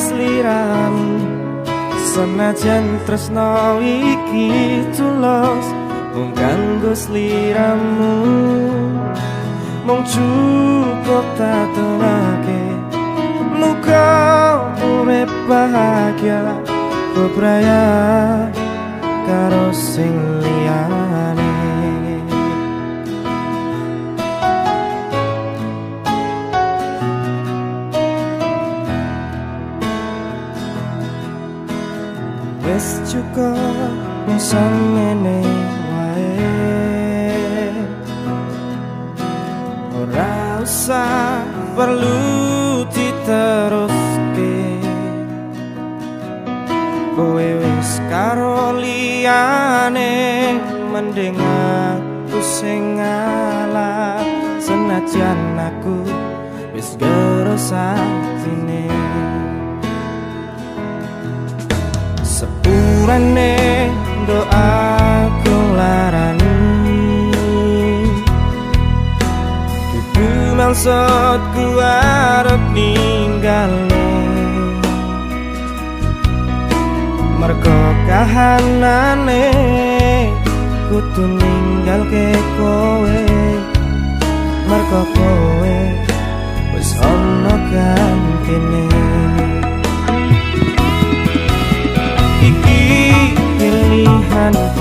sliramu senajan tresno iki tulus mung kanggo sliramu. Mung cukup tatulake muka urip bahagia bebraya karo sing liyane wis cukup samene wae. Ora usah perlu diteruske. Kowe wis karo liyane mending aku sing ngalah. Senajan aku wis gerosa sini sepurane doaku larani. Ibu maksudku arep ninggal Mergo kahanane kudu ninggal ke kowe. Mergo kowe wis ono gantine Iki one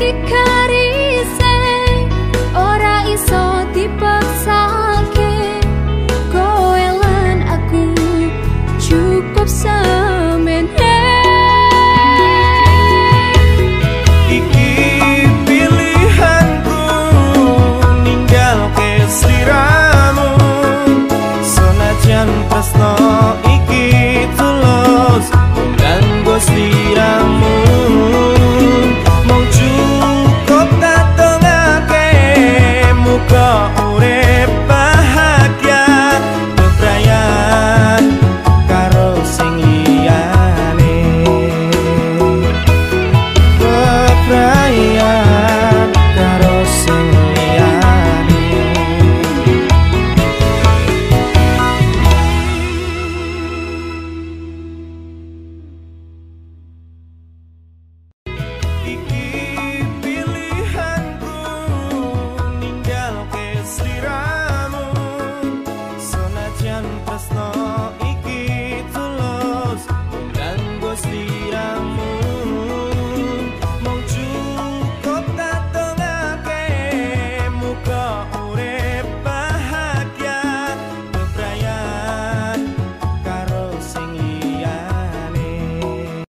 iki